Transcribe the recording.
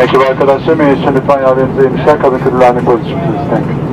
Ekip arkadaşlar, may için lütfen yerlerinize inmişler. Cabin crew landing. Thank you.